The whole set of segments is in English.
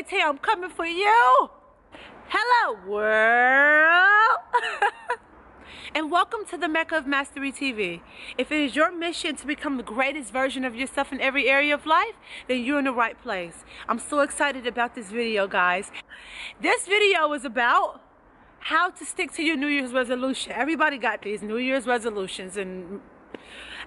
JT, I'm coming for you. Hello, world. and welcome to the Mecca of Mastery TV. If it is your mission to become the greatest version of yourself in every area of life, then you're in the right place. I'm so excited about this video, guys. This video is about how to stick to your New Year's resolution. Everybody got these New Year's resolutions and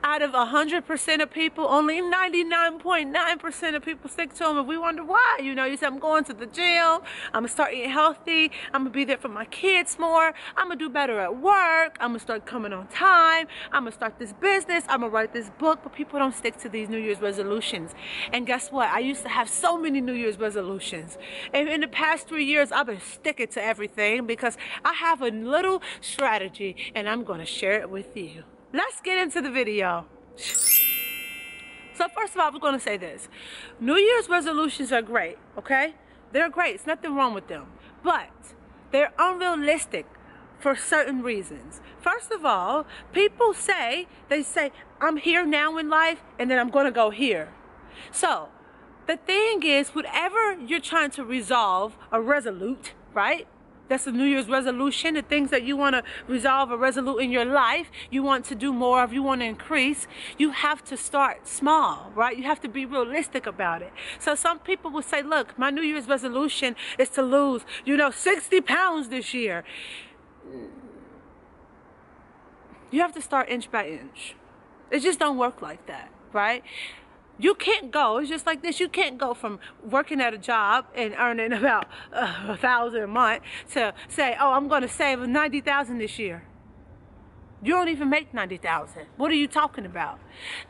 out of 100% of people, only 99.9% of people stick to them. And we wonder why. You know, you say, I'm going to the gym. I'm going to start eating healthy. I'm going to be there for my kids more. I'm going to do better at work. I'm going to start coming on time. I'm going to start this business. I'm going to write this book. But people don't stick to these New Year's resolutions. And guess what? I used to have so many New Year's resolutions. And in the past three years, I've been sticking to everything because I have a little strategy and I'm going to share it with you let's get into the video. So first of all, we're to say this. New Year's resolutions are great, okay? They're great. It's nothing wrong with them. But they're unrealistic for certain reasons. First of all, people say, they say, I'm here now in life and then I'm to go here. So the thing is, whatever you're trying to resolve or resolute, right? That's a New Year's resolution, the things that you want to resolve or resolute in your life, you want to do more of, you want to increase, you have to start small, right? You have to be realistic about it. So some people will say, look, my New Year's resolution is to lose, you know, 60 pounds this year. You have to start inch by inch. It just don't work like that, right? You can't go. It's just like this. You can't go from working at a job and earning about uh, a thousand a month to say, "Oh, I'm going to save ninety thousand this year." You don't even make 90,000. What are you talking about?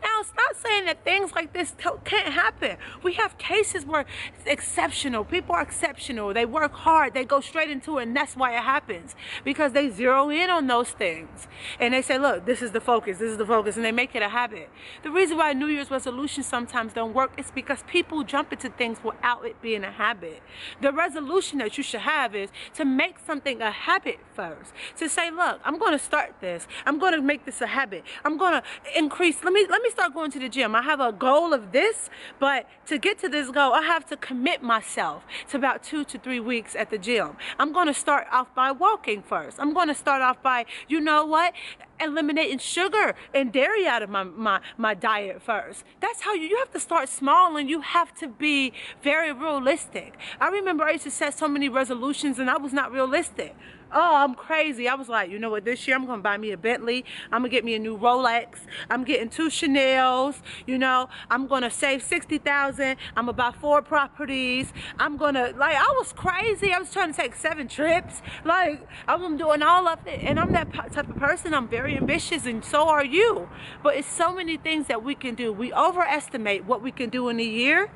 Now, it's not saying that things like this can't happen. We have cases where it's exceptional. People are exceptional. They work hard. They go straight into it, and that's why it happens. Because they zero in on those things. And they say, look, this is the focus. This is the focus. And they make it a habit. The reason why New Year's resolutions sometimes don't work is because people jump into things without it being a habit. The resolution that you should have is to make something a habit first. To say, look, I'm going to start this. I'm going to make this a habit. I'm going to increase. Let me let me start going to the gym. I have a goal of this, but to get to this goal, I have to commit myself to about 2 to 3 weeks at the gym. I'm going to start off by walking first. I'm going to start off by, you know what? Eliminating sugar and dairy out of my, my, my diet first. That's how you, you have to start small and you have to be very realistic. I remember I used to set so many resolutions and I was not realistic oh, I'm crazy. I was like, you know what, this year I'm going to buy me a Bentley. I'm going to get me a new Rolex. I'm getting two Chanels. You know, I'm going to save 60000 I'm going to buy four properties. I'm going to, like, I was crazy. I was trying to take seven trips. Like, I'm doing all of it. And I'm that type of person. I'm very ambitious, and so are you. But it's so many things that we can do. We overestimate what we can do in a year,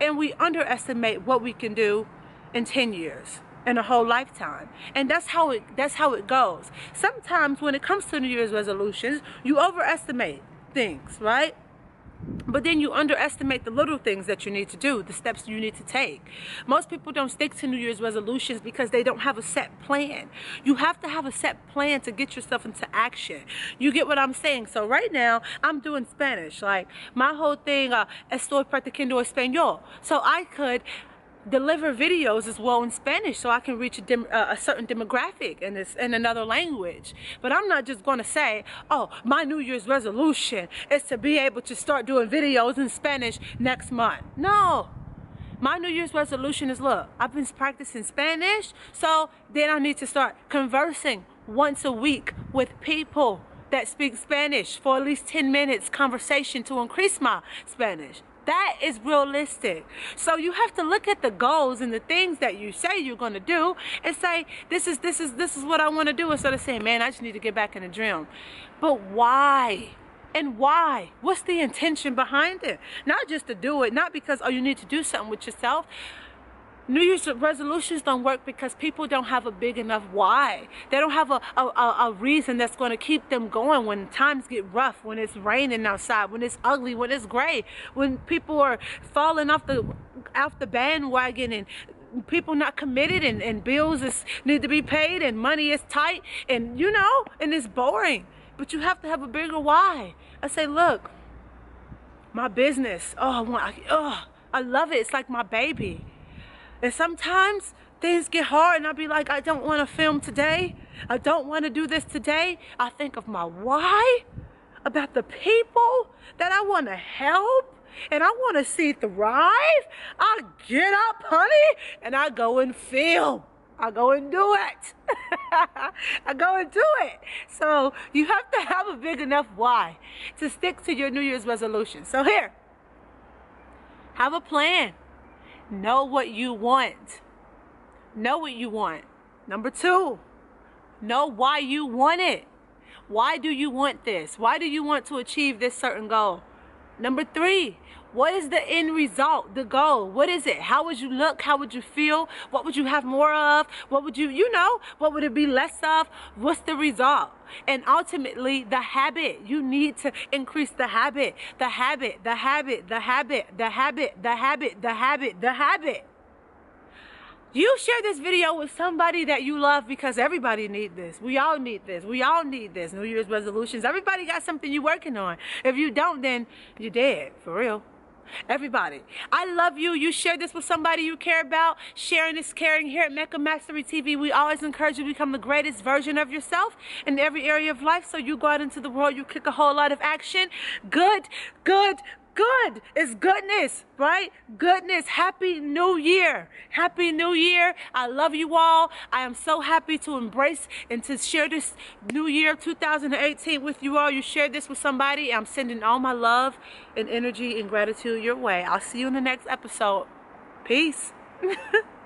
and we underestimate what we can do in 10 years in a whole lifetime and that's how it that's how it goes sometimes when it comes to new year's resolutions you overestimate things right but then you underestimate the little things that you need to do, the steps you need to take. Most people don't stick to New Year's resolutions because they don't have a set plan. You have to have a set plan to get yourself into action. You get what I'm saying? So right now, I'm doing Spanish. Like my whole thing, uh, estoy practicando español. So I could deliver videos as well in Spanish so I can reach a, dem, uh, a certain demographic in this in another language. But I'm not just going to say, "Oh, my New Year's resolution is to be able to start doing videos in Spanish next month." No. My New Year's resolution is look, I've been practicing Spanish, so then I need to start conversing once a week with people that speak Spanish for at least 10 minutes conversation to increase my Spanish. That is realistic. So you have to look at the goals and the things that you say you're going to do and say, this is, this is, this is what I want to do instead of saying, man, I just need to get back in the gym. But why? And why? What's the intention behind it? Not just to do it, not because, oh, you need to do something with yourself. New Year's resolutions don't work because people don't have a big enough why. They don't have a, a, a reason that's going to keep them going when times get rough, when it's raining outside, when it's ugly, when it's gray, when people are falling off the off the bandwagon and people not committed and, and bills is, need to be paid and money is tight and you know, and it's boring. But you have to have a bigger why. I say, look, my business, oh, I oh, I love it. It's like my baby And sometimes things get hard and I'll be like, I don't want to film today. I don't want to do this today. I think of my why, about the people that I want to help and I want to see thrive. I get up, honey, and I go and film. I go and do it. I go and do it. So you have to have a big enough why to stick to your New Year's resolution. So here, have a plan. Know what you want. Know what you want. Number two, know why you want it. Why do you want this? Why do you want to achieve this certain goal? Number three, what is the end result, the goal? What is it? How would you look? How would you feel? What would you have more of? What would you, you know, what would it be less of? What's the result? And ultimately, the habit. You need to increase the habit, the habit, the habit, the habit, the habit, the habit, the habit, the habit. You share this video with somebody that you love because everybody need this. We all need this. We all need this. New Year's resolutions. Everybody got something you're working on. If you don't, then you're dead. For real. Everybody, I love you. You share this with somebody you care about. Sharing is caring here at Mecca Mastery TV. We always encourage you to become the greatest version of yourself in every area of life. So you go out into the world, you kick a whole lot of action. Good, good, good is goodness, right? Goodness. Happy New Year. Happy New Year. I love you all. I am so happy to embrace and to share this New Year 2018 with you all. You shared this with somebody. I'm sending all my love and energy and gratitude your way. I'll see you in the next episode. Peace.